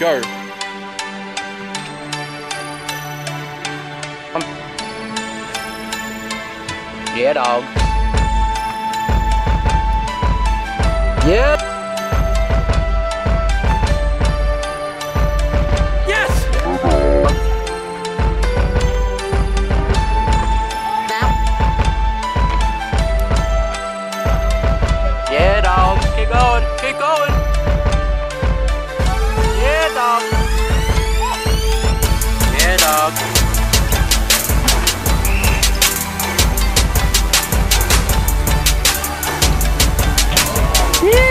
Go. Um. Yeah, dog. Yeah. Yeah.